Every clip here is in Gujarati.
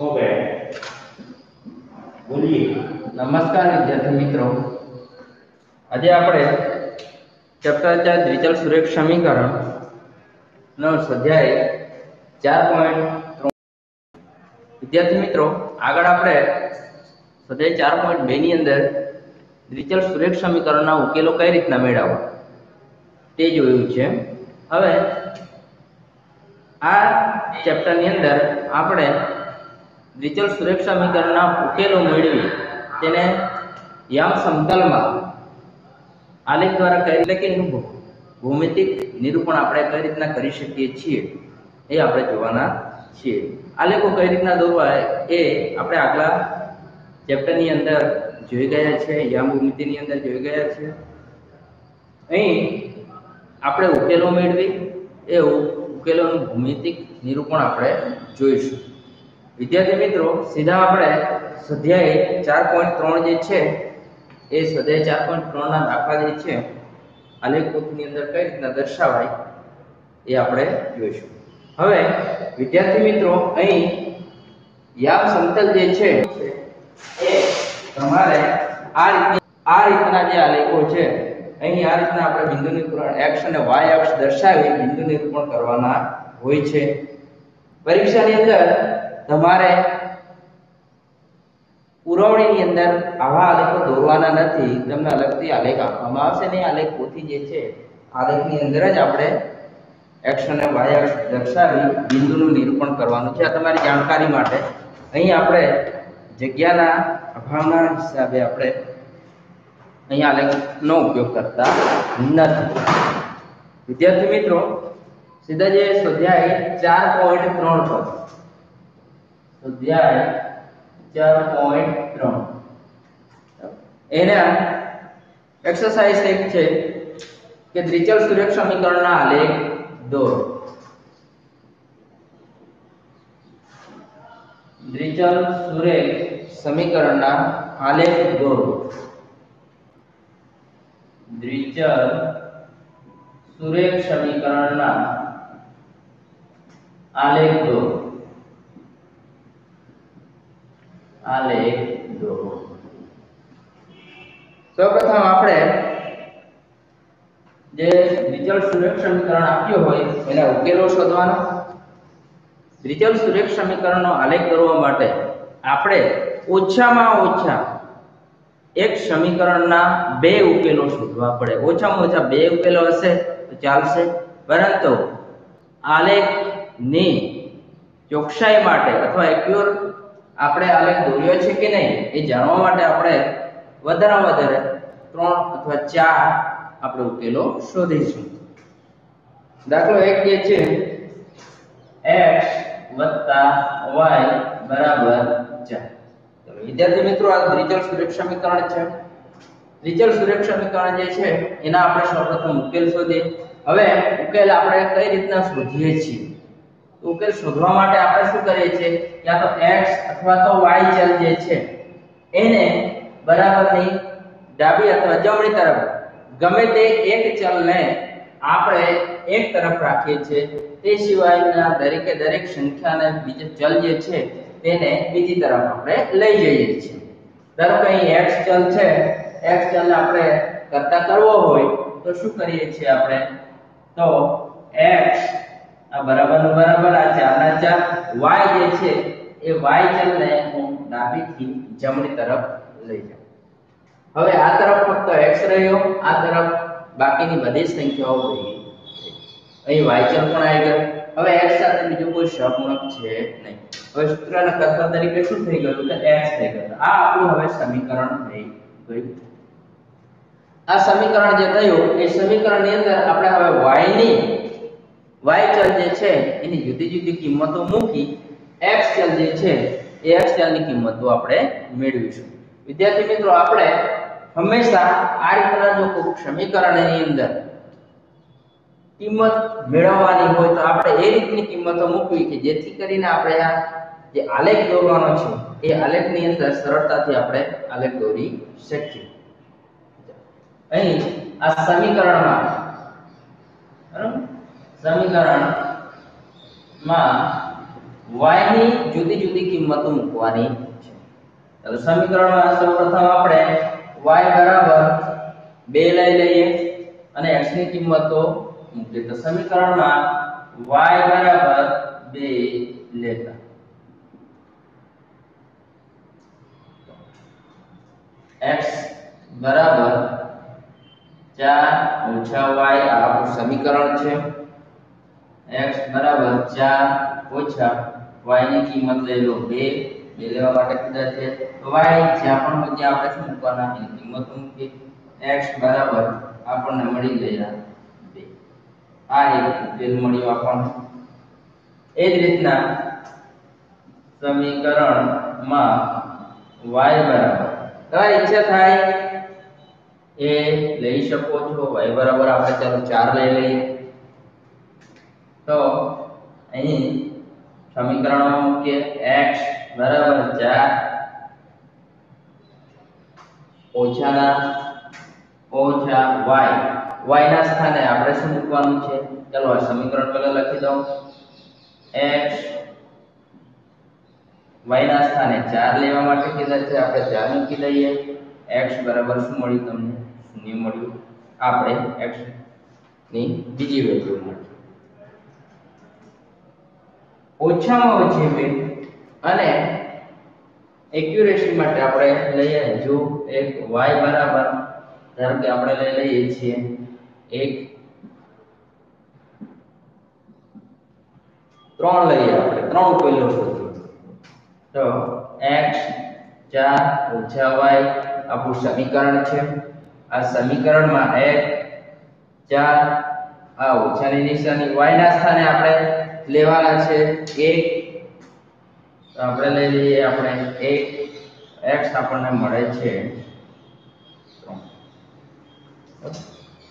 ઓકે બોલીએ. નમસ્કાર વિદ્યાર્થી મિત્રો. આજે આપણે ચેપ્ટર ચાર દ્વિચલ સુરેખ સમીકરણ નો સ્વાધ્યાય ચાર પોઈન્ટ વિદ્યાર્થી મિત્રો, આગળ આપણે સ્વાધ્યાય ચાર પોઈન્ટ બે ની અંદર દ્વિચલ સુરેખ સમીકરણના ઉકેલો કઈ રીતના મેળવવા? તે જોયું છે. હવે આ ચેપ્ટરની અંદર આપણે દ્વિચલ સુરેખ સમીકરણના ઉકેલો મેળવી તેને યામ સમતલમાં આલેખ દ્વારા કઈ એટલે કે એનું ભૌમિતિક નિરૂપણ આપણે કઈ રીતના કરી શકીએ છીએ એ આપણે જોવાના છીએ. આલેખો કઈ રીતના દોરવાય એ આપણે આગલા ચેપ્ટરની અંદર જોઈ ગયા છે, યામ ભૂમિતિની અંદર જોઈ ગયા છે. અહીં આપણે ઉકેલો મેળવી, એ ઉકેલોનું ભૌમિતિક નિરૂપણ આપણે જોઈશું. વિદ્યાર્થી મિત્રો, સીધા આપણે સ્વાધ્યાય ચાર પોઈન્ટ ત્રણ જે છે, એ સ્વાધ્યાય ચાર પોઈન્ટ ત્રણના દાખલા જે છે આલેખ પોથીની અંદર કઈ રીતના દર્શાવાય એ આપણે જોઈશું. હવે, વિદ્યાર્થી મિત્રો, અહીં યામ સમતલ જે છે, એ તમારે આ રીતે આ રીતના જે આલેખો છે, અહીં આ રીતના આપણે બિંદુ નિરૂપણ x અને y અક્ષ દર્શાવી બિંદુ નિરૂપણ કરવાના હોય છે. પરીક્ષાની અંદર તમારે પુરવણીની અંદર આવા આલેખો દોરવાના નથી. તમને અલગથી આલેખ આપવામાં આવશે ને આલેખ પોથી જે છે, આલેખની અંદર જ આપણે x અને વાય અક્ષ દર્શાવી બિંદુનું નિરૂપણ કરવાનું છે. આ તમારી જાણકારી માટે. અહીં આપણે જગ્યાના અભાવના હિસાબે આપણે અહીં આલેખનો ઉપયોગ કરતા નથી. વિદ્યાર્થી મિત્રો, સીધા જે સ્વાધ્યાય ચાર પોઈન્ટ ત્રણ પર. સ્વાધ્યાય ચાર પોઈન્ટ ત્રણ. એના એક્સરસાઇઝ એક છે કે દ્વિચલ સુરેખ સમીકરણના આલેખ દોરો. દ્વિચલ સુરેખ સમીકરણના આલેખ દોરો. દ્વિચલ સુરેખ સમીકરણના આલેખ દોરો. આલેખ. દોરો સૌપ્રથમ આપણે જે દ્વિચલ સુરેખ સમીકરણ આપ્યું હોય, એના ઉકેલો શોધવાનો. દ્વિચલ સુરેખ સમીકરણનો આલેખ દોરવા માટે આપણે ઓછામાં ઓછા એક સમીકરણના બે ઉકેલો શોધવા પડે. ઓછામાં ઓછા બે ઉકેલો હશે તો ચાલશે. પરંતુ આલેખની ચોકસાઈ માટે અથવા એક્યુર આપણે આલેખ દોર્યો છે કે નહીં એ જાણવા માટે આપણે વધારેમાં વધારે ત્રણ અથવા ચાર આપણે ઉકેલો શોધીશું. દાખલો એક જે છે, x y બરાબર ચાર. ચલો વિદ્યાર્થી મિત્રો, આ રિચલ સુરક્ષા સમીકરણ છે. રિચલ સુરક્ષા સમીકરણ જે છે, એના આપણે સૌપ્રથમ ઉકેલ શોધીએ. હવે ઉકેલ આપણે કઈ રીતના શોધીએ છીએ? ઉકેલ શોધવા માટે આપણે શું કરીએ છીએ? યા તો x અથવા તો y ચલ જે છે, એને બરાબરની ડાબી અથવા જમણી તરફ ગમે તે એક ચલને આપણે એક તરફ રાખીએ છીએ. તે સિવાયના દરેકે દરેક સંખ્યાને બીજો ચલ જે છે, તેને બીજી તરફ આપણે લઈ જઈએ છીએ. ધારો કે અહીં x ચલ છે x ચલને આપણે કરતા કરવો હોય, તો શું કરીએ છીએ આપણે? તો x આ બરાબરનું બરાબર આ ચાર ના ચાર y જે છે, એ y ચલને હું ડાબીથી જમણી તરફ લઈ જાઉં. હવે આ તરફ ફક્ત x રહ્યો, આ તરફ બાકીની બધી સંખ્યાઓ રહી અહીં y ચલ પણ આવી ગયો. હવે x સાથે બીજો કોઈ સહગુણક છે નહીં. હવે સૂત્રના કર્તા તરીકે શું થઈ ગયું? કે x થઈ ગયું. આ આપણું હવે સમીકરણ થઈ ગયું. આ સમીકરણ જે રહ્યું, એ સમીકરણની અંદર આપણે હવે y ની y ચલ જે છે, એની જુદી જુદી કિંમતો મૂકી x ચલ જે છે, એ x ચલની કિંમતો આપણે મેળવીશું. વિદ્યાર્થી મિત્રો, આપણે હંમેશા આ રીતના જો કોઈ સમીકરણની અંદર કિંમત મેળવવાની હોય તો આપણે એ રીતની કિંમતો મૂકવી કે જેથી કરીને આપણે આ જે આલેખ દોરવાનો છે, એ આલેખની અંદર સરળતાથી આપણે આલેખ દોરી શકીએ. અહીં આ સમીકરણમાં બરાબર? સમીકરણમાં y ની જુદી જુદી કિંમતો મૂકવાની છે. ચાલો સમીકરણમાં સૌપ્રથમ આપણે y બરાબર 2 લઈ લઈએ અને x ની કિંમતો મૂકીએ. તો સમીકરણમાં y બરાબર 2 લેતા. x બરાબર 4 ઓછા y આપણું સમીકરણ છે. X બરાબર 4 ઓછા y ની કિંમત લઈ લો 2 બે લેવા માટે કીધા છે. તો y જ્યાં પણ ત્યાં આપણે શું મૂકવાના? છે કિંમત મૂકી x બરાબર આપણને મળી ગયા 2 આ એક ઉકેલ મળ્યો આપણને. એ જ રીતના સમીકરણમાં y બરાબર. તમારી ઈચ્છા થાય એ લઈ શકો છો. Y બરાબર આપણે ચાલો 4 લઈ લઈએ. તો અહીં સમીકરણ મૂકીએ. X બરાબર 4 ઓછાના ઓછા y. Y ના સ્થાને આપણે શું મૂકવાનું છે? ચાલો આ સમીકરણ પહેલા લખી દઉં. X y ના સ્થાને 4 લેવા માટે કીધા છે. આપણે 4 મૂકી દઈએ. X બરાબર શું મળ્યું તમને? શૂન્ય મળ્યું. આપણે x ની બીજી વેલ્યુ મળી ઓછામાં ઓછી બે. અને એક્યુરેસી માટે આપણે લઈએ જો એક y બરાબર, ધારો કે આપણે લઈ લઈએ છીએ એક. ત્રણ લઈએ આપણે, ત્રણ ઉકેલો શોધીએ તો x 4 ઓછા y આપણું સમીકરણ છે. આ સમીકરણમાં x 4 આ ઓછાની નિશાની y ના સ્થાને આપણે લેવાના છે. એક તો આપણે લઈ લઈએ આપણે. એક એક્સ આપણને મળે છે.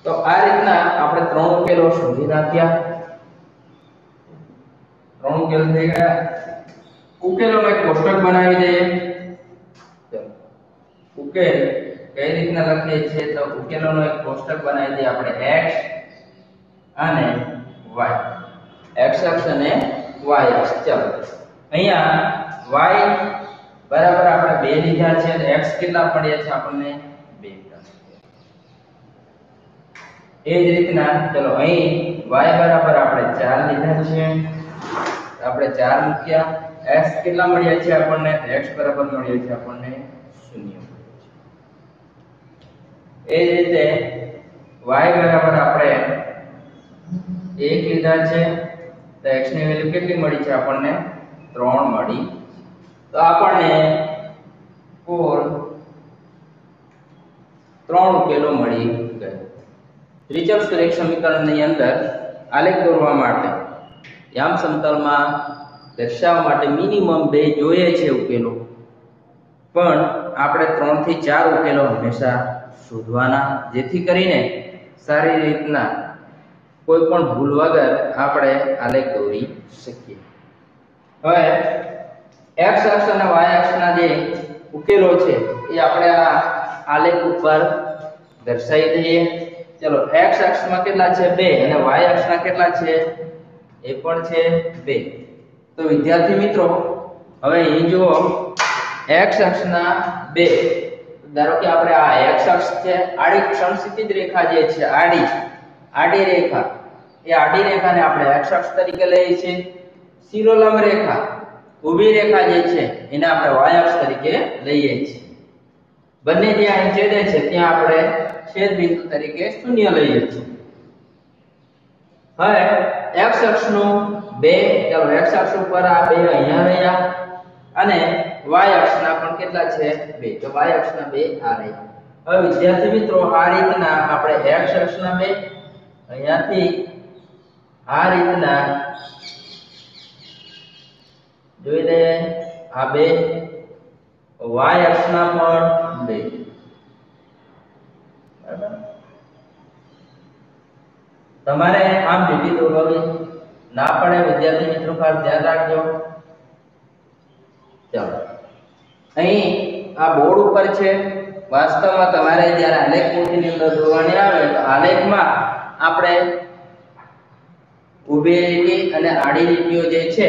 તો આ રીતના આપણે ત્રણ ઉકેલો શોધી નાખ્યા. ત્રણ ઉકેલ થઈ ગયા. ઉકેલોનો એક કોષ્ટક બનાવી દઈએ. ઉકેલ કઈ રીતના લખીએ છીએ? તો ઉકેલોનો એક કોષ્ટક બનાવી દઈએ. આપણે x અને y. x અક્ષ અને y અક્ષ. ચલો. અહીંયા y બરાબર આપણે બે લીધા છે અને x કેટલા પડ્યા છે આપણને? બે એ જ રીતના, ચલો, અહીં y બરાબર આપણે 4 લીધા છે. આપણે 4 મૂક્યા. X કેટલા મળ્યા છે આપણને? X બરાબર મળ્યા છે આપણને 0 એ જ રીતે y બરાબર આપણે 1 લીધા છે. તો x ની વેલ્યુ કેટલી મળી છે આપણને? 3 મળી. તો આપણને કુલ ત્રણ ઉકેલો મળી ગયો. ત્રિચલ સુરેખ સમીકરણની અંદર આલેખ દોરવા માટે યામ સમતલમાં દર્શાવવા માટે મિનિમમ બે જોઈએ છે ઉકેલો. પણ આપણે ત્રણથી ચાર ઉકેલો હંમેશા શોધવાના, જેથી કરીને સારી રીતના કોઈ પણ ભૂલ વગર આપણે આલેખ દોરી શકીએ. હવે એક્સ અક્ષ અને વાય અક્ષના જે ઉકેલો છે, એ આપણે આ આલેખ ઉપર દર્શાવી દઈએ. ચલો એક્સ અક્ષમાં કેટલા છે? બે. અને વાય અક્ષના કેટલા છે? એ પણ છે બે. તો વિદ્યાર્થી મિત્રો, હવે અહીં જુઓ એક્સ અક્ષના બે. ધારો કે આપણે આ એક્સ અક્ષ છે, આડી સમક્ષિતિજ રેખા જે છે, આડી આડી રેખા. એ આડી રેખાને આપણે x અક્ષ તરીકે લઈએ છીએ. શિરોલંબ રેખા, ઊભી રેખા જે છે, એને આપણે y અક્ષ તરીકે લઈએ છીએ. બંને જ્યાં છેદે છે, ત્યાં આપણે છેદ બિંદુ તરીકે શૂન્ય લઈએ છીએ. હવે x અક્ષનું બે, ચાલો x અક્ષ ઉપર આ બે અહીંયા રહ્યા અને y અક્ષના પણ કેટલા છે, બે. તો y અક્ષના બે આ રહ્યા. હવે વિદ્યાર્થી મિત્રો, આ રીતના આપણે x અક્ષના 2 અહીંયાથી આ રીતના જોઈ લે આ બે y અક્ષના પણ બે તમારે આમ લીટી દોરવી ના પડે, વિદ્યાર્થી મિત્રો ખાસ ધ્યાન રાખજો. ચાલો. અહીં આ બોર્ડ ઉપર છે, વાસ્તવમાં તમારે જ્યારે આલેખ મૂર્તિની અંદર દોરવાની આવે, તો આલેખમાં આપણે ઊભી લીટી અને આડી લીટીઓ જે છે,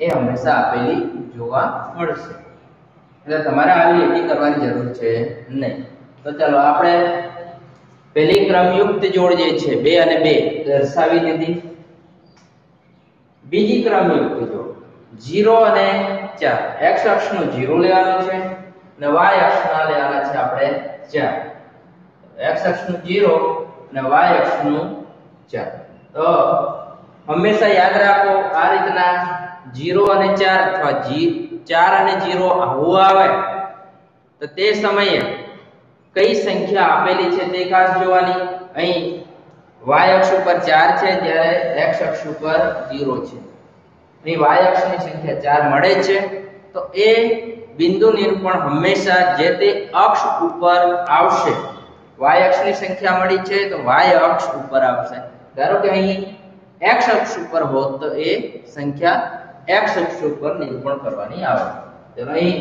એ હંમેશા આપેલી જોવા મળશે. એટલે તમારે આવી લીટી કરવાની જરૂર છે નહીં. તો ચાલો આપણે પહેલી ક્રમયુક્ત જોડ જે છે, બે અને બે દર્શાવી દીધી બીજી ક્રમયુક્ત જોડ, જીરો અને ચાર. એક્સ અક્ષનો જીરો લેવાનો છે અને વાય અક્ષના લેવાના છે આપણે ચાર. એક્સ અક્ષનું 0 અને y અક્ષનું 4 તો હંમેશા યાદ રાખો, આ રીતના 0 અને 4 અથવા 4 અને 0 આવું આવે. તો તે સમયે કઈ સંખ્યા આપેલી છે તે ખાસ જોવાની. અહીં y અક્ષ ઉપર 4 છે, જ્યારે x અક્ષ ઉપર 0 છે. અહીં y અક્ષની સંખ્યા 4 મળે છે. તો એ બિંદુ નિરૂપણ હંમેશા જે તે અક્ષ ઉપર આવશે. Y અક્ષની સંખ્યા મળી છે તો y અક્ષ ઉપર આવશે. ધારો કે અહીં x અક્ષ ઉપર હોત તો એ સંખ્યા x અક્ષ ઉપર નિરૂપણ કરવાની આવે તો અહીં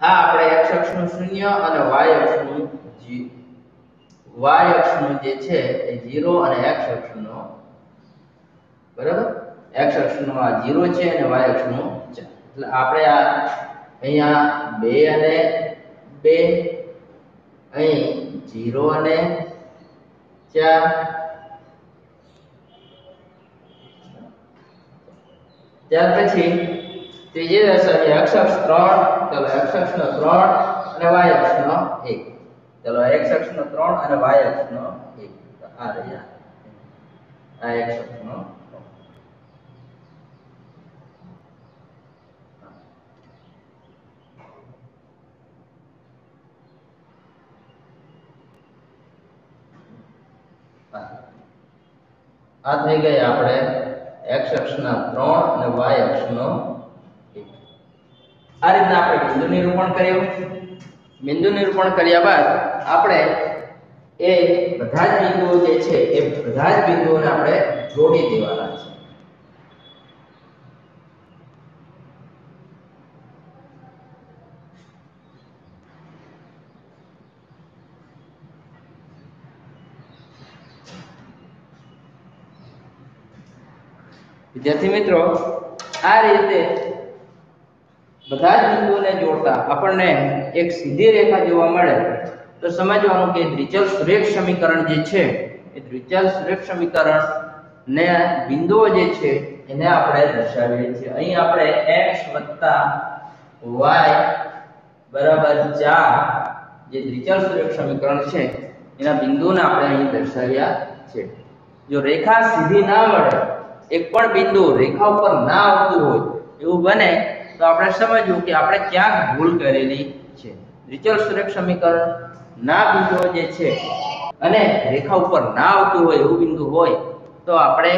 આ આપણે x અક્ષનું શૂન્ય અને y અક્ષનું y અક્ષનું જે છે એ 0 અને x અક્ષનો બરાબર? x અક્ષનો આ 0 છે અને y અક્ષનો 4 એટલે આપણે આ અહીંયા 2 અને 2 અહીં 0 અને ચાર. ત્યાર પછી ત્રીજી દર્શાવીએ x અક્ષ 3 ચાલો x અક્ષનો 3 અને y એક. 1 ચાલો x અક્ષનો 3 અને y અક્ષ નો એક આ રહ્યા. આ x અક્ષનો આ થઈ ગઈ આપણે x અક્ષના 3 અને y અક્ષનો 1 આ રીતના આપણે બિંદુ નિરૂપણ કર્યું. બિંદુ નિરૂપણ કર્યા બાદ આપણે એ બધા જ બિંદુઓ જે છે એ બધા જ બિંદુઓને આપણે જોડી દેવાના છે વિદ્યાર્થી મિત્રો, આ રીતે બધા જ બિંદુઓને જોડતા આપણને એક સીધી રેખા જોવા મળે. તો સમજવાનું કે દ્વિચલ સુરેખ સમીકરણ જે છે, એ દ્વિચલ સુરેખ સમીકરણ ને બિંદુઓ જે છે, એને આપણે દર્શાવીએ છીએ. અહીં આપણે x y બરાબર 4 જે દ્વિચલ સુરેખ સમીકરણ છે, એના બિંદુઓને આપણે અહીં દર્શાવ્યા છે. જો રેખા સીધી ના મળે એક પણ બિંદુ રેખા ઉપર ના આવતું હોય એવું બને તો આપણે સમજવું કે આપણે ક્યાંક ભૂલ કરેલી છે. રિચલ સુરેખ સમીકરણ ના બિંદુઓ જે છે અને રેખા ઉપર ના આવતું હોય એવું બિંદુ હોય તો આપણે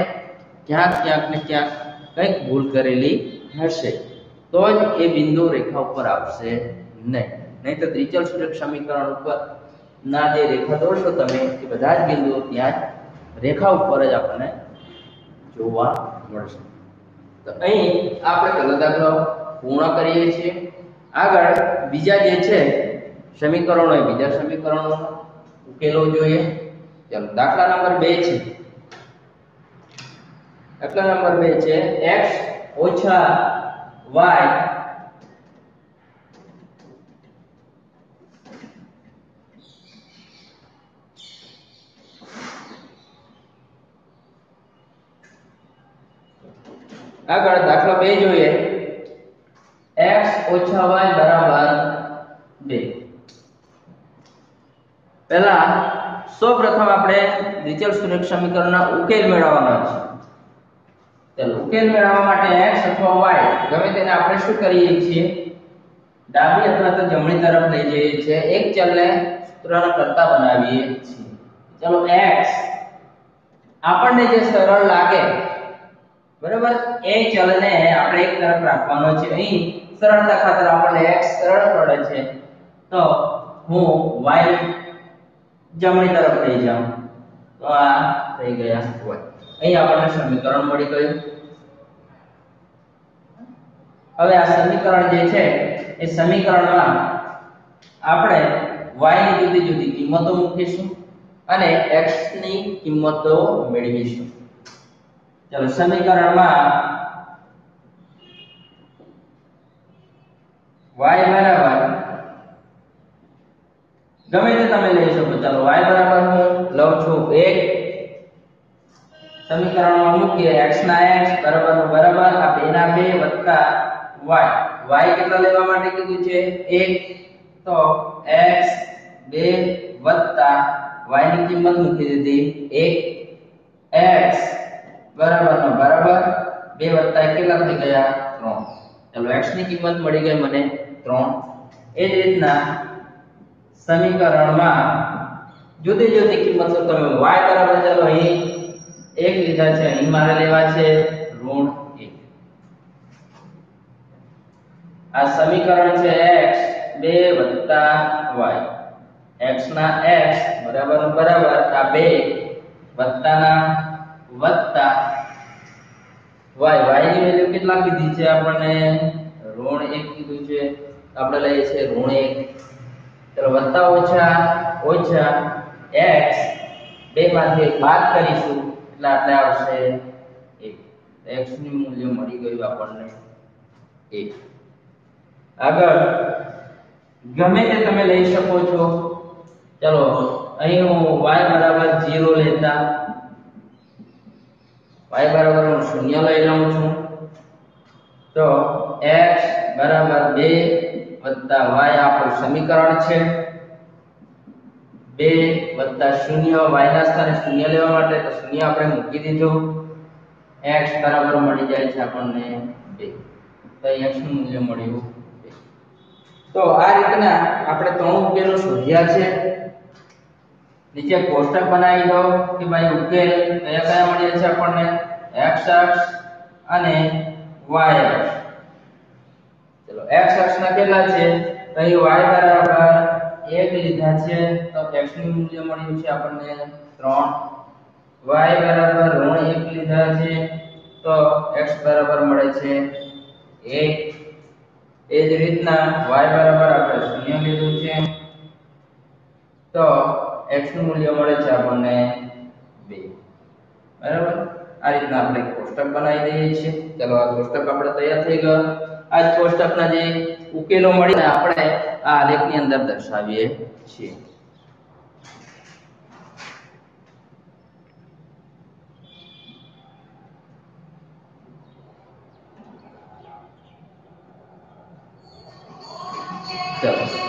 ક્યાંક ક્યાંક ને ક્યાંક કંઈક ભૂલ કરેલી હશે. તો જ એ બિંદુ રેખા ઉપર આવશે નહીં. નહીં તો ત્રિચલ સુરેખ સમીકરણ ઉપર ના જે રેખા દોરશો તમે એ બધા જ બિંદુઓ ત્યાં રેખા ઉપર જ આપણને જોવા મળશે. તો અહીં આપણે પહેલો દાખલો પૂર્ણ કરીએ છીએ. આગળ બીજા જે છે, સમીકરણો એ બીજા સમીકરણો ઉકેલો જોઈએ. ચાલો, દાખલા નંબર બે છે. દાખલા નંબર બે છે એક્સ ઓછા y આગળ દાખલો બે જોઈએ. X y બરાબર 2 પહેલા સૌપ્રથમ આપણે દ્વિચલ સુરેખ સમીકરણના ઉકેલ મેળવવાનો છે. ચાલો ઉકેલ મેળવવા માટે x અથવા y, ગમે તેને આપણે શું કરીએ છીએ? ડાબી અથવા તો જમણી તરફ લઈ જઈએ છીએ. એક ચલને સૂત્રના કરતા બનાવીએ છીએ. ચાલો x આપણને જે સરળ લાગે બરાબર? એ ચલને આપણે એક તરફ રાખવાનો છે. અહીં સરળતા ખાતર આપણને x સરળ પડે છે. તો હું y જમણી તરફ લઈ જાઉં. તો આ થઈ ગયા y. અહીં આપણને સમીકરણ મળી ગયું. હવે આ સમીકરણ જે છે, એ સમીકરણમાં આપણે y ની જુદી જુદી કિંમતો મૂકીશું અને x ની કિંમતો મેળવીશું. ચાલો સમીકરણમાં y બરાબર ગમે તે તમે લઈ શકો ચાલો y બરાબર હું લઉં છું 1 સમીકરણમાં મૂકીએ x ના x બરાબરનું બરાબર આ બે ના બે વત્તા y y કેટલા લેવા માટે કીધું છે 1 તો x 2 વત્તા y ની કિંમત મૂકી દીધી 1 x. બરાબર નો બરાબર? 2 વત્તા કેટલા થઈ ગયા? 3 ચાલો x ની કિંમત મળી ગઈ મને 3 એ જ રીતના સમીકરણમાં જુદી જુદી કિંમતો તમે y બરાબર ચાલો અહીં એક લીધા છે, અહીં મારે લેવા છે ઋણ 1 આ સમીકરણ છે x 2 વત્તા y. x ના x બરાબર બરાબર આ 2 વત્તાના વત્તા y y ની વેલ્યુ કેટલા કીધી છે આપણને? ઋણ 1 કીધું છે. આપણે લઈએ છીએ ઋણ 1 ચલો વત્તા ઓછા ઓછા x બે માંથી બાદ કરીશું. એટલે આપણે આવશે 1 x નું મૂલ્ય મળી ગયું આપણને 1 આગળ. ગમે તે તમે લઈ શકો છો. ચલો, અહીં હું y બરાબર 0 લેતા y બરાબર હું શૂન્ય લઈ લઉં છું. તો x બરાબર 2 વત્તા y આપણું સમીકરણ છે. 2 વત્તા શૂન્ય y ના સ્થાને શૂન્ય લેવા માટે તો શૂન્ય આપણે મૂકી દીધું. x બરાબર મળી જાય છે આપણને 2 તો x નું મૂલ્ય મળ્યું તો આ રીતના આપણે ત્રણ ઉકેલો શોધ્યા છે. નીચે કોષ્ટક બનાવી દો કે ભાઈ ઉકેલ કયા કયા મળ્યા છે આપણને? X અક્ષ અને y અક્ષ. ચલો, x અક્ષના કેટલા છે? તો અહીં y બરાબર 1 લીધા છે. તો x નું મૂલ્ય મળ્યું છે આપણને 3 y બરાબર ઋણ 1 લીધા છે. તો x બરાબર મળે છે 1 એ જ રીતના y બરાબર આપણે 0 લીધું છે. તો x નું મૂલ્ય મળે છે આપણને 2 બરાબર? આ રીતના આપણે કોષ્ટક બનાવી દઈએ છીએ. ચલો આ કોષ્ટક આપણે તૈયાર થઈ ગયો. આ કોષ્ટકના જે ઉકેલો મળીને આપણે આ આલેખની અંદર દર્શાવીએ છીએ.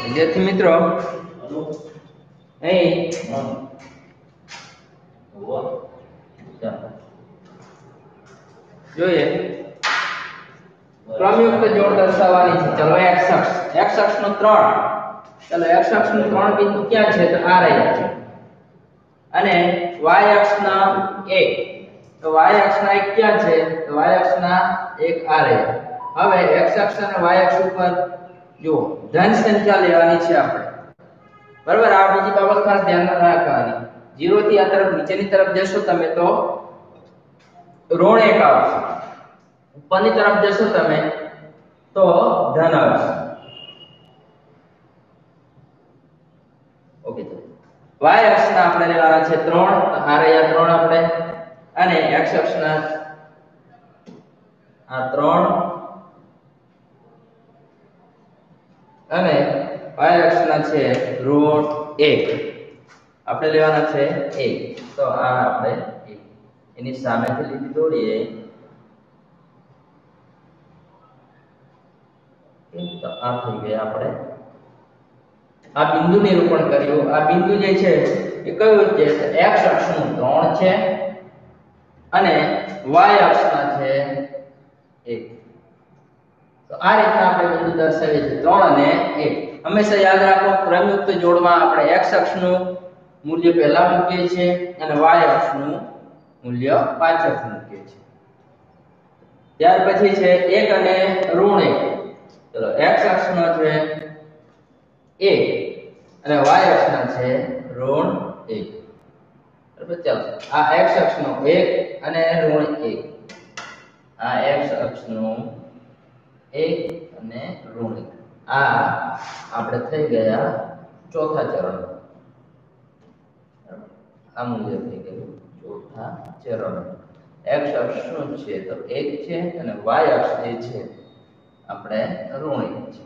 વિદ્યાર્થી મિત્રો અહીં ચાલો. જોઈએ. ક્રમયુક્ત જોડ દર્શાવવાની છે. ચલો x અક્ષ x નો 3 ચલો x અક્ષનું 3 બિંદુ ક્યાં છે? તો આ રહ્યા છે. અને y અક્ષના 1 તો y અક્ષના 1 ક્યાં છે? તો y અક્ષના 1 આ રહ્યા. હવે x અક્ષ અને y અક્ષ ઉપર જો ધન સંખ્યા લેવાની છે આપણે. બરાબર? આ બીજી બાબત ખાસ ધ્યાનમાં રાખવાની. 0 થી આ તરફ, નીચેની તરફ જશો તમે તો ઋણ 1 આવશે. ઉપરની તરફ જશો તમે તો ધન આવશે. ઓકે, તો y અક્ષના આપણે લેવાના છે 3 તો આ રહ્યા 3 આપણે અને x અક્ષના આ 3 અને y અક્ષના છે 1 આપણે લેવાના છે 1 તો આ આપણે 1 એની સામેથી લીટી દોરીએ. તો આ થઈ ગયા આપણે. આ બિંદુ નિરૂપણ કર્યું. આ બિંદુ જે છે એ કયું છે? x અક્ષનું 3 છે અને y અક્ષના છે 1 તો આ રીતના આપણે બિંદુ દર્શાવીએ છીએ. 3 અને 1 હંમેશા યાદ રાખો ક્રમયુક્ત જોડમાં આપણે x અક્ષનું મૂલ્ય પહેલા મૂકીએ છીએ અને y અક્ષનું મૂલ્ય પાછળ મૂકીએ છીએ. ત્યાર પછી છે 1 અને ઋણ 1 ચલો, x અક્ષનો છે 1 અને y અક્ષના છે ઋણ 1 બરાબર, ચાલો, આ x અક્ષનો 1 અને ઋણ 1 આ x અક્ષનો 1 અને ઋણ 1 આ આપણે થઈ ગયા ચોથા ચરણ. આ મૂલ્ય થઈ ગયું ચોથા ચરણ. એક્સ અક્ષ શું છે, તો એક છે અને વાય અક્ષ જે છે, આપણે ઋણ 1 છે.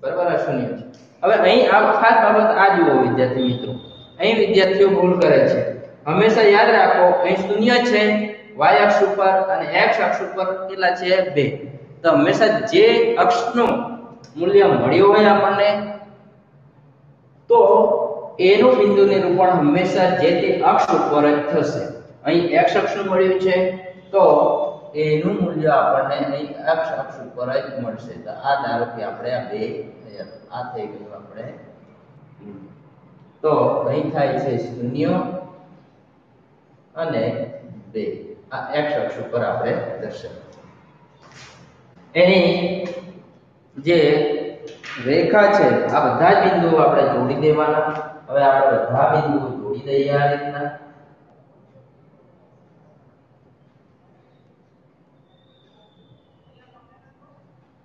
બરાબર શૂન્ય છે. હવે અહીં આ ખાસ બાબત આ જુઓ વિદ્યાર્થી મિત્રો. અહીં વિદ્યાર્થીઓ ભૂલ કરે છે. હંમેશા યાદ રાખો, અહીં શૂન્ય છે વાય અક્ષ ઉપર અને એક્સ અક્ષ ઉપર કેટલા છે? બે. તો હંમેશા જે અક્ષનું મૂલ્ય મળ્યું હોય આપણને, તો એનું બિંદુ નિરૂપણ હંમેશા જે તે અક્ષ ઉપર જ થશે. અહીં x અક્ષનું મળ્યું છે, તો એનું મૂલ્ય આપણને અહીં x અક્ષ ઉપર જ મળશે. તો આ ધારો કે આપણે આ બે આ થઈ ગયું આપણે તો અહીં થાય છે શૂન્ય અને બે. આ x અક્ષ ઉપર આપણે દર્શાવ્યું. એની જે રેખા છે, આ બધા બિંદુઓ આપણે જોડી દેવાના. હવે આપણે બધા બિંદુઓ જોડી દઈએ આ રીતના.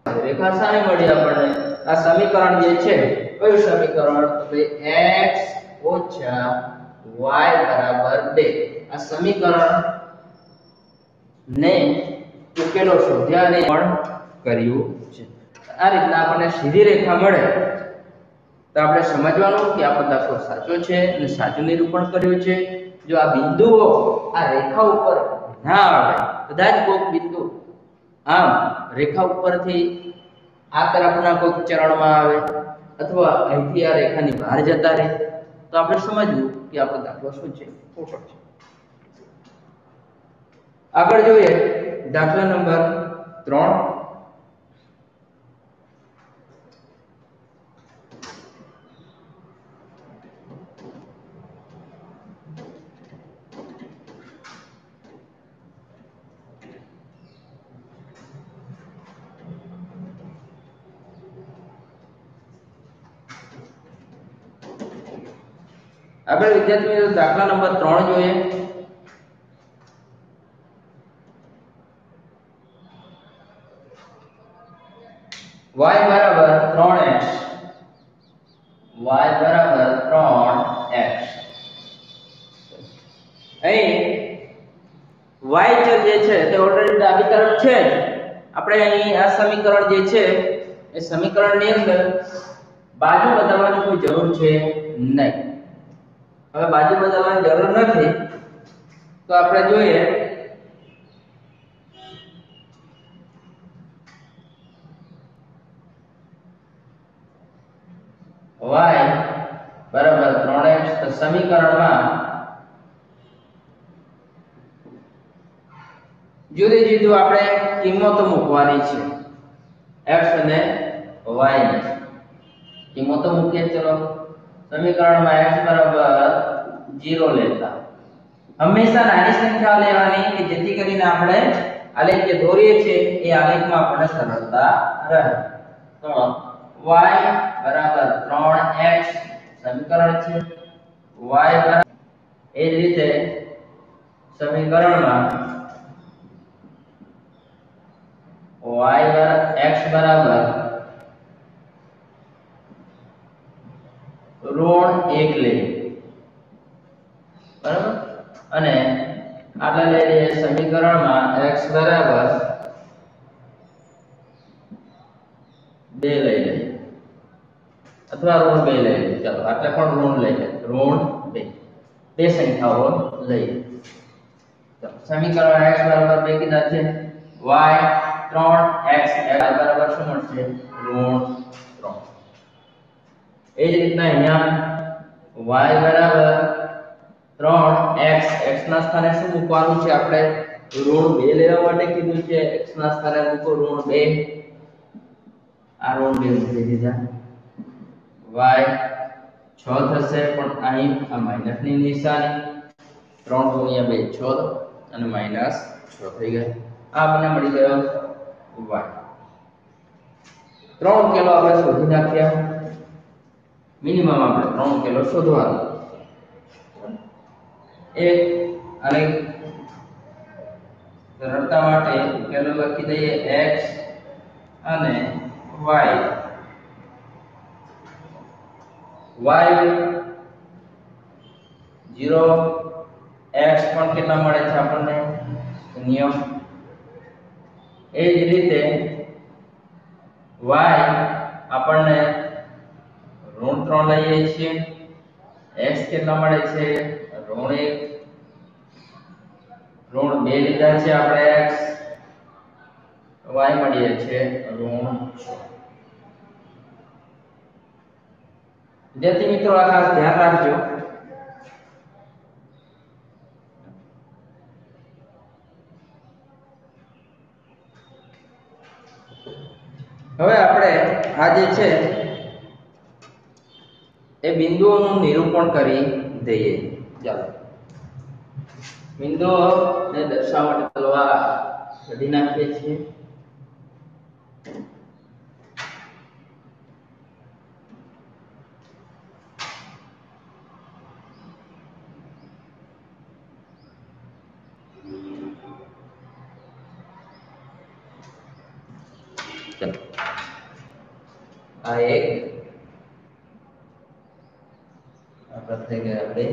રેખા સામે મળી આપણને. આ સમીકરણ જે છે, કયું સમીકરણ? તો કે x y બરાબર 2 આ સમીકરણ ને ઉકેલો શોધ્યા ને પણ કર્યું છે. આ રીતના આપણને સીધી રેખા મળે તો આપણે સમજવાનું કે આ પદાર્થો સાચો છે અને સાચું નિરૂપણ કર્યું છે. જો આ બિંદુઓ આ રેખા ઉપર ના આવે, કદાચ કોઈક બિંદુ આમ રેખા ઉપરથી આ તરફના કોઈક ચરણમાં આવે અથવા અહીંથી આ રેખાની બહાર જતા રહે, તો આપણે સમજવું કે આ પદાર્થો શું છે? ખોટો છે. આગળ જોઈએ દાખલા નંબર ત્રણ આગળ વિદ્યાર્થી મિત્રો દાખલા નંબર 3 જોઈએ. y 3x y 3x અહીં y ચલ જે છે તે ઓલરેડી ડાબી તરફ છે આપણે અહીં આ સમીકરણ જે છે, એ સમીકરણની અંદર બાજુ બતાવવાની કોઈ જરૂર છે નહીં. હવે બાજુ બદલવાની જરૂર નથી. તો આપણે જોઈએ. y બરાબર 3x તો સમીકરણમાં જુદી જુદી આપણે કિંમતો મૂકવાની છે. x અને y ની કિંમતો મૂકીએ. ચલો. સમીકરણમાં x બરાબર 0 લેતા હંમેશા નાની સંખ્યાઓ લેવાની કે જેથી કરીને આપણે આલેખ જે દોરીએ છીએ એ આલેખમાં આપણને સરળતા રહે તો y બરાબર 3x સમીકરણ છે y બરાબર એ જ રીતે સમીકરણમાં y બરાબર x બરાબર ઋણ 1 લે બરાબર? અને આટલા લઈ લઈએ સમીકરણમાં x બરાબર 2 લઈ લઈએ. અથવા ઋણ 2 લઈ લઈએ. ચાલો, આટલે પણ ઋણ લઈ લઈએ. ઋણ 2 બે સંખ્યાઓ લઈ સમીકરણ x બરાબર 2 કીધા છે. y 3x x. બરાબર શું મળશે? ઋણ 3 એ જ રીતના અહીંયા y બરાબર 3x x ના સ્થાને શું મૂકવાનું છે? આપણે ઋણ 2 લેવા માટે કીધું છે. x ના સ્થાને મૂકો ઋણ 2 આ ઋણ 2 મૂકી દીધા y 6 થશે, પણ અહીં આ માઇનસની નિશાની 3 ગુણ્યા 2 6 અને માઇનસ 6 થઈ ગયા આ આપણને મળી ગયો y. ત્રણ કિલો આપણે શોધી નાખ્યા. મિનિમમ આપણે ત્રણ ઉકેલો શોધવાનો એક અને સરળતા માટે ઉકેલો લખી દઈએ x અને y. Y 0 x પણ કેટલા મળે છે આપણને શૂન્ય એ જ રીતે y આપણને ઋણ ત્રણ લઈએ છીએ. x કેટલા મળે છે? ઋણ એક. ઋણ બે લીધા છે આપણે વિદ્યાર્થી મિત્રો, આ ખાસ ધ્યાન રાખજો. હવે આપણે આ જે છે એ બિંદુઓનું નિરૂપણ કરી દઈએ. ચાલો. બિંદુઓને દર્શાવવા માટે તલવાર કાઢી નાખીએ છીએ. આ એક આપણે થઈ ગયા આપણે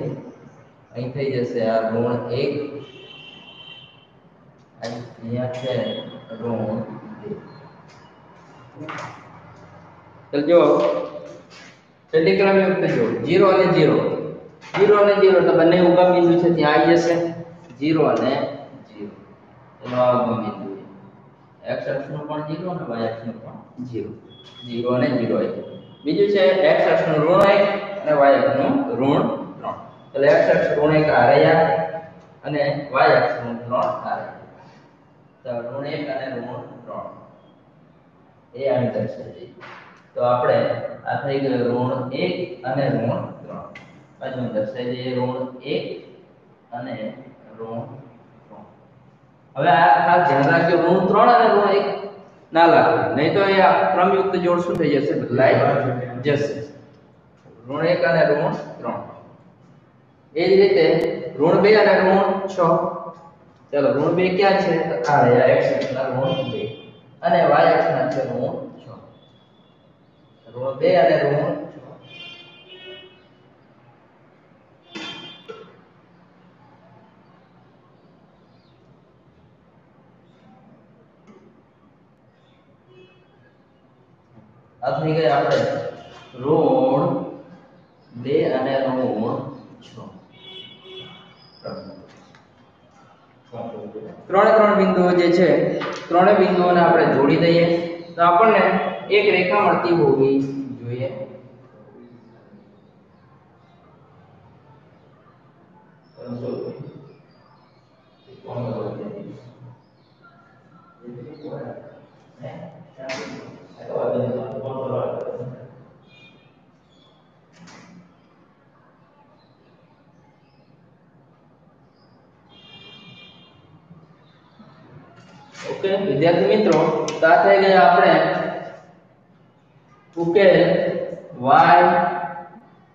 થઈ જશે. આ ઋણ એક. અહીંયા છે ઋણ તો જો, છેલ્લી ક્રમ યુક્ત જો 0 અને 0 0 અને 0 તો બંને ઉગમ બિંદુ છે, ત્યાં આવી જશે. 0 અને 0 એનો આ ઉગમ બિંદુ x અક્ષનું પણ 0 અને y અક્ષનું પણ 0 0 અને 0 આવી બીજું છે, x અક્ષનું ઋણ 1 અને y અક્ષનું ઋણ 3 એટલે x અક્ષ ઋણ 1 આ રહ્યા અને y અક્ષ ઋણ 3 આ રહ્યા તો ઋણ 1 અને ઋણ 3 એ અંતર છે તો આપણે આ થઈ ગયું ઋણ 1 અને ઋણ 3 બાજુ દર્શાવી દઈએ ઋણ 1 અને ઋણ 3 હવે આ ખાસ ધ્યાન રાખજો ઋણ 3 અને ઋણ 1 ના લાગે. નહીં તો એ ક્રમયુક્ત જોડ શું થઈ જશે? બદલાઈ જશે. ઋણ 1 અને ઋણ 3 એ જ રીતે ઋણ 2 અને ઋણ 6 ચાલો, ઋણ 2 ક્યાં છે? તો આ રહ્યા x અક્ષના ઋણ 2 અને y અક્ષના છે ઋણ 6 ઋણ 2 અને ઋણ 6 આ થઈ ગયા આપણે ઋણ બે અને ઋણ છ. ત્રણે ત્રણ બિંદુઓ જે છે, ત્રણે બિંદુઓને આપણે જોડી દઈએ. તો આપણને એક રેખા મળતી હોવી ઓકે વિદ્યાર્થી મિત્રો, તો આ થઈ ગયા આપણે ઉકેલ y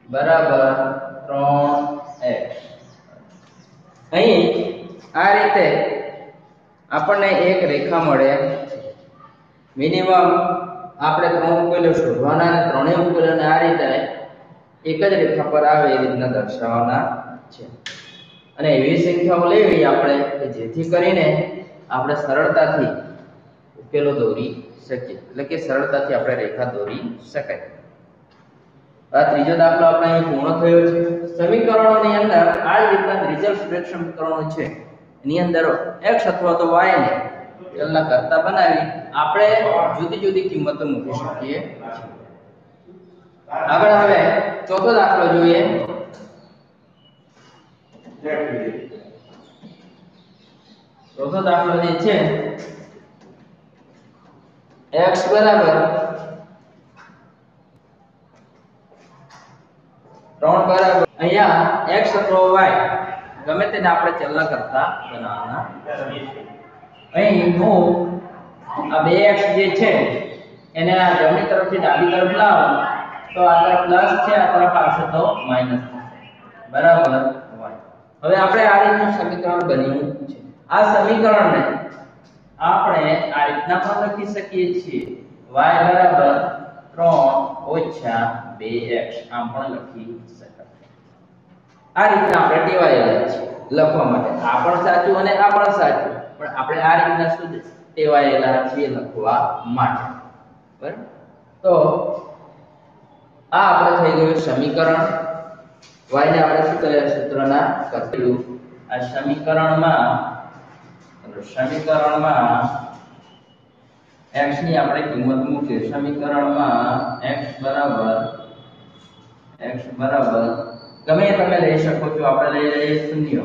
બરાબર 3x અહીં આ રીતે આપણને એક રેખા મળે. મિનિમમ આપણે ત્રણ ઉકેલો શોધવાના અને ત્રણેય ઉકેલોને આ રીતે એક જ રેખા પર આવે એ રીતના દર્શાવવાના છે. અને એવી સંખ્યાઓ લેવી આપણે જેથી કરીને આપણે સરળતાથી ઉકેલો દોરી શકીએ. એટલે કે સરળતાથી આપણે રેખા દોરી શકાય. આ ત્રીજો દાખલો આપણે અહીં પૂર્ણ થયો છે. સમીકરણોની અંદર આ જ રીતના ત્રીજા સુરેખ સમીકરણો છે. એની અંદર x અથવા તો y ને ઉકેલના કરતા બનાવી આપણે જુદી જુદી કિંમતો મૂકી શકીએ આગળ હવે ચોથો દાખલો જોઈએ. ચોથો દાખલો જે છે, x બરાબર 3 બરાબર. અહીંયા x y. ગમે તેને આપણે ચલ કરતા બનાવવાના. અહીં હું આ બે x જે છે, એને આ જમણી તરફથી ડાબી તરફ લાવું, તો આ તરફ પ્લસ છે, આ તરફ આવશે તો માઇનસ બરાબર. હવે આપણે આ રીતનું સમીકરણ બન્યું છે. આ સમીકરણને આપણે આ રીતના પણ લખી શકીએ છીએ. y 3 2x આમ પણ લખી શકાય. આ રીતના આપણે ટેવાયેલા છે લખવા માટે. આ પણ સાચું અને આ પણ સાચું. પણ આપણે આ રીતના શું ટેવાયેલા છીએ લખવા માટે. બરાબર? તો આ આપણે થઈ ગયું સમીકરણ. y ને આપણે શું કર્યા? સૂત્રના કર્યું. આ સમીકરણમાં સમીકરણમાં x ની આપણે કિંમત મૂકીએ. સમીકરણમાં x બરાબર x બરાબર. ગમે તમે લઈ શકો છો. આપણે લઈ લઈએ શૂન્ય.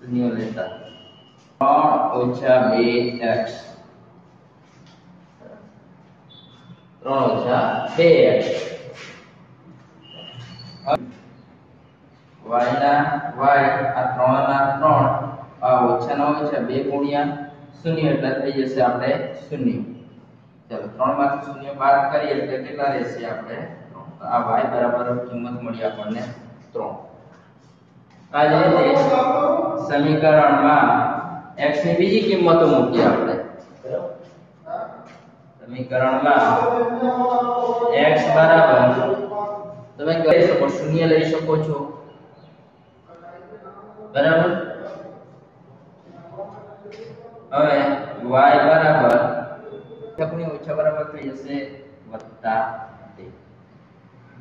શૂન્ય લેતા. ત્રણ ઓછા બે એક્સ ત્રણ ઓછા બે એક્સ y ના, y આ ત્રણ ના ત્રણ. આ ઓછા ના ઓછા બે ગુણ્યા શૂન્ય એટલે થઈ જશે શૂન્ય. ત્રણમાંથી શૂન્ય બાદ કરીએ કેટલા બરાબર કિંમત મળી આપણને ત્રણ. ની બીજી કિંમતો મૂકીએ આપણે. સમીકરણમાં x બરાબર તમે કહી શકો, શૂન્ય લઈ શકો છો. બરાબર? હવે y બરાબર એકની ઓછા બરાબર થઈ જશે વત્તા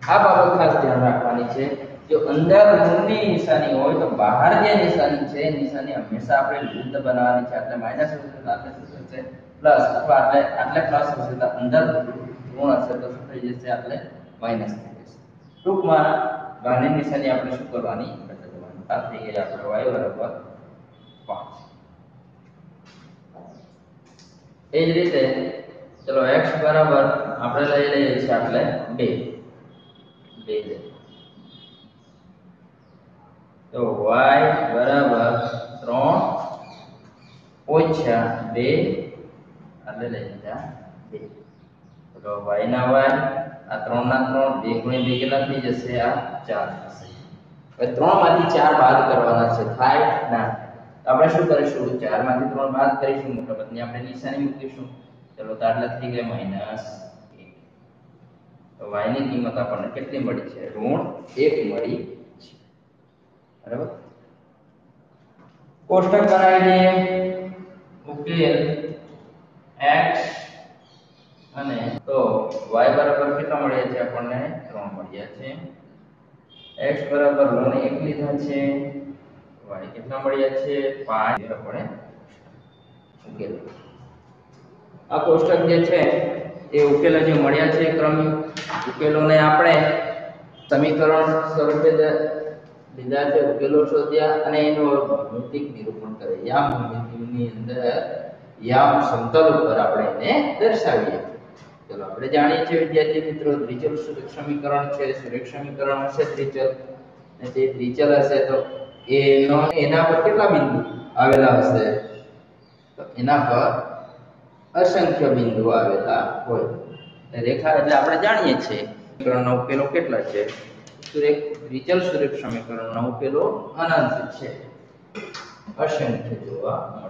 આ બાબત ખાસ ધ્યાન રાખવાની છે જો અંદર ઋણની નિશાની હોય તો બહાર જે નિશાની છે નિશાની હંમેશા આપણે વિરુદ્ધ બનાવવાની છે. એટલે માઇનસ હશે તો આટલે શું થશે? પ્લસ અથવા આટલે આટલે પ્લસ હશે તો અંદર ઋણ હશે તો શું થઈ જશે? આટલે માઇનસ થઈ જશે. ટૂંકમાં બહારની નિશાની આપણે શું કરવાની? બદલવાની આ થઈ ગઈ આપણે y બરાબર 5 એ જ રીતે, ચલો, x બરાબર આપણે લઈ લઈએ છીએ એટલે 2 2 લે તો y બરાબર 3 ઓછા 2 એટલે લઈ લીધા 2 તો y ના y, આ 3 ના 3 2 ગુણ્યા 2 કેટલા થઈ જશે? આ 4 થશે. હવે 3 માંથી 4 બાદ કરવાના છે. થાય ના. તો આપણે શું કરીશું? ચારમાંથી ત્રણ બાદ કરીશું મોટા પદની આપણે નિશાની મૂકીશું. ચલો, તો આટલા થઈ ગયા માઇનસ y ની કિંમત આપણને કેટલી મળી છે? ઋણ એક મળી છે. બરાબર? કોષ્ટક કરાવી દઈએ. ઉકેલ x અને તો y બરાબર કેટલા મળ્યા છે? આપણને 3 મળ્યા છે. x બરાબર ઋણ 1 લીધા છે. Y કેટલા મળ્યા છે? 5 આપણે ઉકેલ. આ કોષ્ટક જે છે, એ ઉકેલો જે મળ્યા છે ક્રમ ઉકેલોને આપણે સમીકરણ સ્વરૂપે લીધા છે, ઉકેલો શોધ્યા અને એનું ભૌતિક નિરૂપણ કરે યામ ભૂમિતિની અંદર, યામ સમતલ ઉપર આપણે એને દર્શાવીએ. ચલો, આપણે જાણીએ છીએ, વિદ્યાર્થી મિત્રો, દ્વિચલ સમીકરણ છે સુરેખ સમીકરણ હશે દ્વિચલ. અને તે દ્વિચલ હશે તો એનો એના પર કેટલા બિંદુ આવેલા હશે? તો એના પર અસંખ્ય બિંદુ આવેલા હોય. રેખા એટલે આપણે જાણીએ છીએ. સમીકરણનો ઉકેલો કેટલા છે? સુરેખ દ્વિચલ સુરેખ સમીકરણનો ઉકેલો અનંત છે. અસંખ્ય જોવા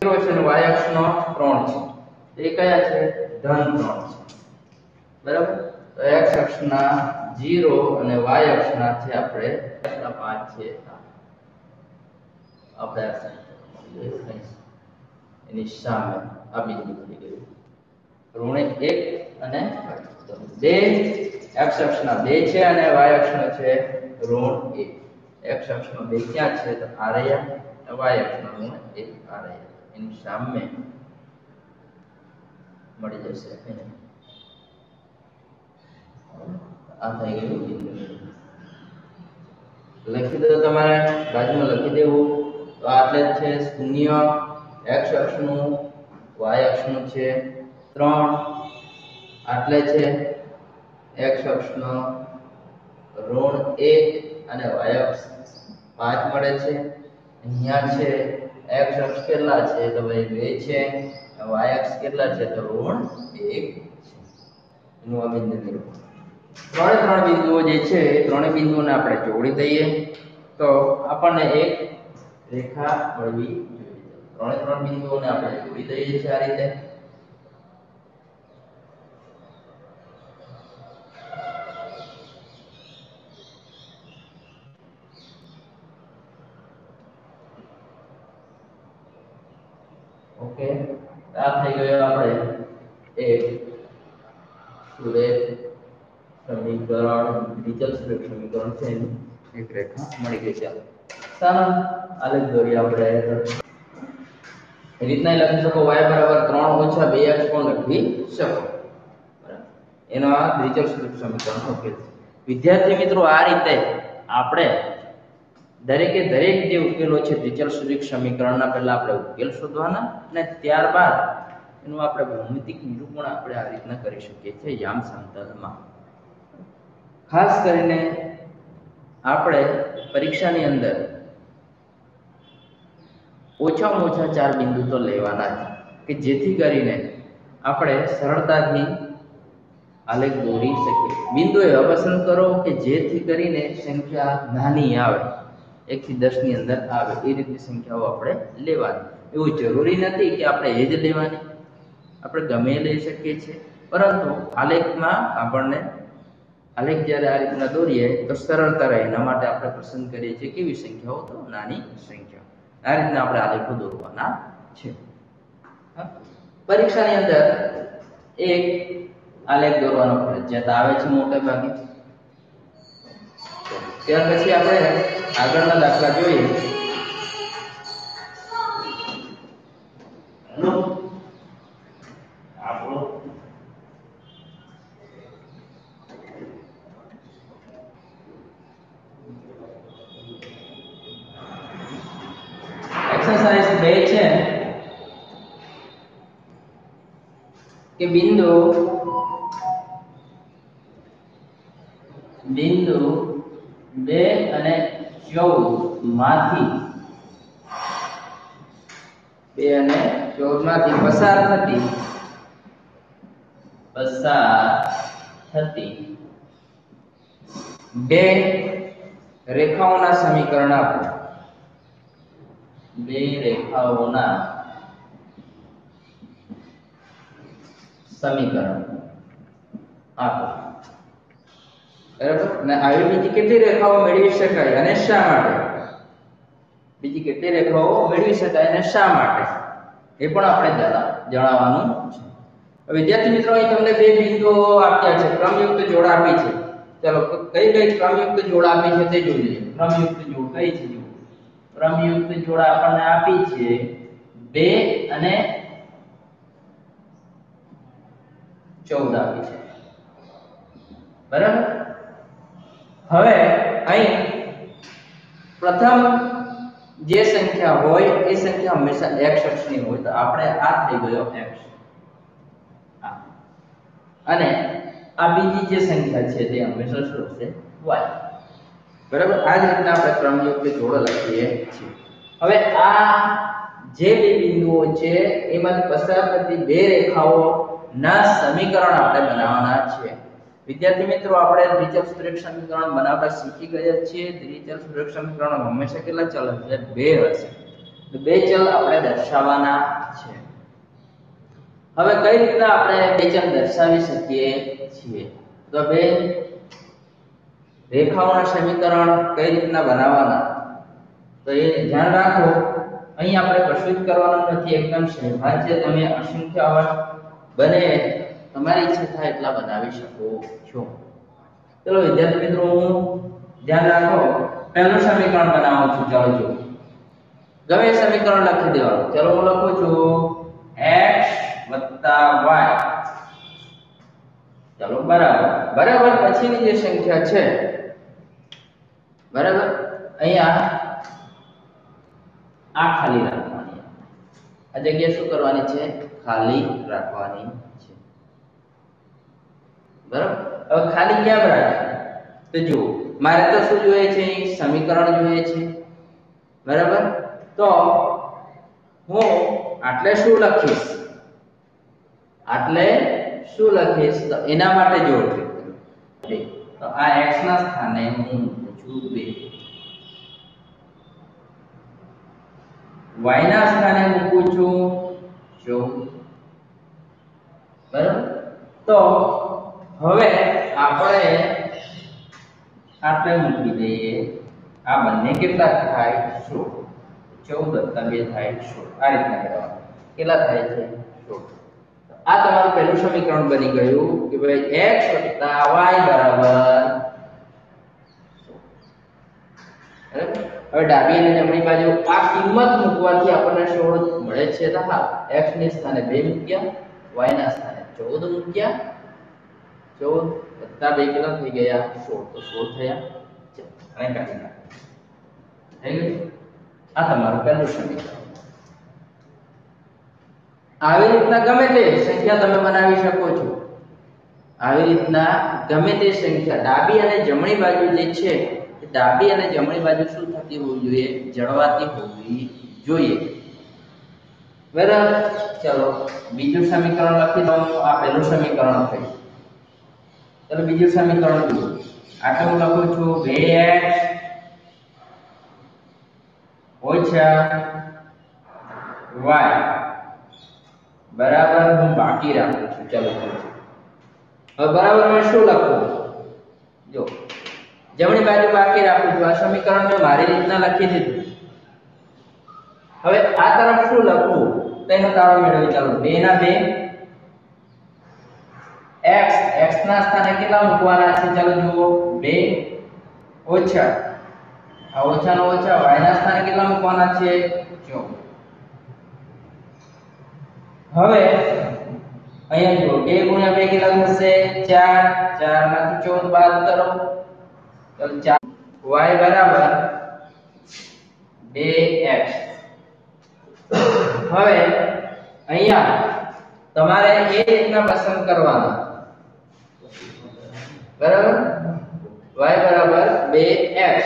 છે zero છે અને y અક્ષનો 3 છે. એ કયા છે? ધન 3 છે. બરાબર? તો x અક્ષના 0 અને y અક્ષના છે આપણે અક્ષના 5 છે? આપણે આ સંખ્યા મળી ગઈ. એની સામે આ બિંદુ થઈ ગયું ઋણે 1 અને બે. x અક્ષના 2 છે અને y અક્ષનો છે ઋણ 1 x અક્ષનો 2 ક્યાં છે? તો આ રહ્યા. y અક્ષનો ઋણ 1 આ રહ્યા. એની સામે મળી જશે આ થઈ ગયું લખી દો તમારે, બાજુમાં લખી દેવું. તો આટલે છે, શૂન્ય એક્સ અક્ષનું વાય અક્ષનું છે, ત્રણ. આટલે છે એક્સ અક્ષનો ઋણ એક અને વાય અક્ષ પાંચ મળે છે. અહીંયા છે x અક્ષ કેટલા છે? તો ભાઈ બે છે. y અક્ષ કેટલા છે? તો ઋણ એક છે. એનું બિંદુ નિરૂપણ ત્રણે ત્રણ બિંદુઓ જે છે, એ ત્રણેય બિંદુઓને આપણે જોડી દઈએ. તો આપણને એક રેખા મળવી જોઈએ. ત્રણે ત્રણ બિંદુઓને આપણે જોડી દઈએ છીએ આ રીતે આ થઈ ગયો આપણે એક સુરેખ સમીકરણ ડિજિટલ સુરેખ છે એની એક રેખા મળી ગઈ, ચાલો. સારા, આલેખ દોરી આપણે. એ રીતના લખી શકો, y બરાબર ત્રણ ઓછા બે એક્સ પણ લખી શકો. એનો આ દ્વિચલ સમીકરણ ઉકેલ વિદ્યાર્થી મિત્રો, આ રીતે આપણે દરેકે દરેક જે ઉકેલો છે દ્વિચલ સુરેખ સમીકરણના પહેલા આપણે ઉકેલ શોધવાના અને ત્યારબાદ એનું આપણે ભૌમિતિક નિરૂપણ આપણે આ રીતના કરી શકીએ છીએ યામ સમતલમાં. ખાસ કરીને આપણે પરીક્ષાની અંદર ઓછામાં ઓછા ચાર બિંદુ તો લેવાના જ. કે જેથી કરીને આપણે સરળતાથી આલેખ દોરી શકીએ. બિંદુ એવા પસંદ કરો કે જેથી કરીને સંખ્યા નાની આવે. એક થી દસ અંદર આવે. એ રીતની સંખ્યાઓ આપણે લેવાની. એવું જરૂરી નથી કે આપણે એ જ લેવાની. આપણે ગમે લઈ શકીએ છીએ. પરંતુ આલેખમાં આપણને આલેખ જ્યારે આ રીતના દોરીએ, તો સરળતા રહે. એના માટે આપણે પસંદ કરીએ છીએ કેવી સંખ્યાઓ? તો નાની સંખ્યા. આ રીતના આપણે આલેખો દોરવાના છે. પરીક્ષાની અંદર એક આલેખ દોરવાનો ફરજિયાત આવે છે મોટે ભાગે. ત્યાર પછી આપણે આગળના દાખલા જોઈએ. બિંદુ બિંદુ બે અને ચૌદમાંથી બે અને ચૌદમાંથી પસાર થતી પસાર થતી બે રેખાઓના સમીકરણ આપો. બે રેખાઓના સમીકરણ. આપો બરાબર? અને આવી બીજી કેટલી રેખાઓ મેળવી શકાય અને શા માટે? બીજી કેટલી રેખાઓ મેળવી શકાય અને શા માટે? એ પણ આપણે જણા- જણાવવાનું છે. વિદ્યાર્થી મિત્રો, અહીં તમને બે બિંદુઓ આપ્યા છે. ક્રમયુક્ત જોડ આપી છે. ચાલો કઈ કઈ ક્રમયુક્ત જોડ આપી છે તે જોઈ લઈએ. ક્રમયુક્ત જોડ કઈ છે? ક્રમયુક્ત જોડ આપણને આપી છે બે અને ચૌદ આપી છે. બરાબર? હવે અહીં પ્રથમ જે સંખ્યા હોય એ સંખ્યા હંમેશા x અક્ષની હોય તો આપણે આ થઈ ગયો x. અને આ બીજી જે સંખ્યા છે તે હંમેશા શું હશે? y. બરાબર? આ જ રીતના આપણે ક્રમયુક્ત જોડ લખીએ છીએ. હવે આ જે બે બિંદુઓ છે એમાંથી પસાર થતી બે રેખાઓ ના સમીકરણ આપણે બનાવવાના છે. વિદ્યાર્થી મિત્રો, આપણે દ્વિચલ સુરેખ સમીકરણ બનાવતા શીખી ગયા છીએ. દ્વિચલ સુરેખ સમીકરણ હંમેશા કેટલા ચલ હશે? બે હશે. તો બે ચલ આપણે દર્શાવવાના છે. હવે કઈ રીતે આપણે બે ચલ દર્શાવી શકીએ છીએ? તો બે રેખાઓના સમીકરણ કઈ રીતના બનાવવાના? તો એ ધ્યાન રાખો. અહીં આપણે કશું જ કરવાનું નથી. એકદમ સહેલા છે. તમે અસંખ્ય અવર બને. તમારી ઈચ્છા થાય એટલા બનાવી શકો. છો ચલો વિદ્યાર્થી મિત્રો, હું ધ્યાન રાખો. પહેલું સમીકરણ બનાવું છું. ચાલો જો ગમે સમીકરણ લખી દેવાનું. ચલો હું લખું છું. X y. ચાલો, બરાબર. બરાબર પછીની જે સંખ્યા છે, બરાબર? અહીંયા આ ખાલી રાખવાની. આ જગ્યા શું કરવાની છે? ખાલી રાખવાની છે. બરાબર? હવે ખાલી કેમ રાખે? તો જુઓ, મારે તો શું જોઈએ છે સમીકરણ જોઈએ છે. બરાબર? તો હું આટલે શું લખીશ? આટલે શું લખીશ? તો એના માટે બે તો આ x ના સ્થાને હું મૂકું છું y ના સ્થાને મૂકું છું તો હવે આપણે આપણે મૂકી દઈએ. આ બંને કેટલા થાય? સોળ. ચૌદ બે થાય સોળ. આ રીતના કેટલા થાય છે? આ તમારું પહેલું સમીકરણ બની ગયું કે ભાઈ x y બરાબર બરાબર? હવે ડાબી અને જમણી બાજુ આ કિંમત મૂકવાથી આપણને 16 મળે છે. તો હા, x ની સ્થાને 2 મૂક્યા, y ના સ્થાને 14 મૂક્યા. 14 વત્તા 2 કેટલા થઈ ગયા? 16 તો 16 થયા. અને કાઢી નાખો. થઈ ગયું? આ તમારું પહેલું સમીકરણ. આવી રીતના ગમે તે સંખ્યા તમે બનાવી શકો છો. આવી રીતના ગમે તે સંખ્યા ડાબી અને જમણી બાજુ જે છે ડાબી અને જમણી બાજુ શું થતી હોવી જોઈએ? જળવાતી હોવી જોઈએ. બરાબર? ચલો, બીજું સમીકરણ લખી દઉં. આ પહેલું સમીકરણ થઈ ચલો, બીજું સમીકરણ જુઓ. આટલે હું લખું છું. 2x ઓછા વાય. બરાબર? હું બાકી રાખું છું. ચાલો બરાબર મેં શું લખું? જો. જમણી બાજુ બાકી રાખું છું. આ સમીકરણ મેં મારી રીતના લખી દીધું. હવે આ તરફ શું લખું તેનો તાળો મેળવી ચાલો. બે ના બે. X x ના સ્થાને કેટલા મૂકવાના છે? ચાલો જુઓ. 2 ઓછા. આ ઓછા નો ઓછા y ના સ્થાને કેટલા મૂકવાના છે? જો હવે અહીંયા જુઓ. 2 ગુણ્યા 2 કેટલા થશે 4 4 માંથી 14 બાદ કરો. તો 4 y બરાબર 2x હવે અહીંયા તમારે એ રીતના પસંદ કરવાનું. બરાબર? y બરાબર 2x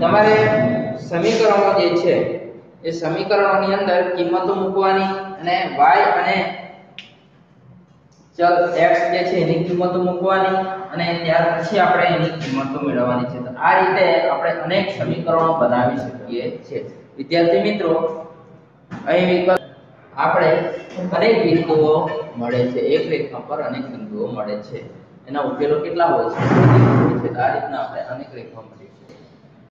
તમારે સમીકરણો જે છે, એ સમીકરણોની અંદર કિંમતો મૂકવાની અને y અને ચલ x જે છે એની કિંમતો મૂકવાની અને ત્યાર પછી આપણે એની કિંમતો મેળવવાની છે. તો આ રીતે આપણે અનેક સમીકરણો બનાવી શકીએ છીએ. વિદ્યાર્થી મિત્રો, અહીં વિકલ્પ આપણે અનેક બિંદુઓ મળે છે. એક રેખા પર અનેક બિંદુઓ મળે છે. એના ઉકેલો કેટલા હોય છે? આ રીતના આપણે અનેક રેખા મળી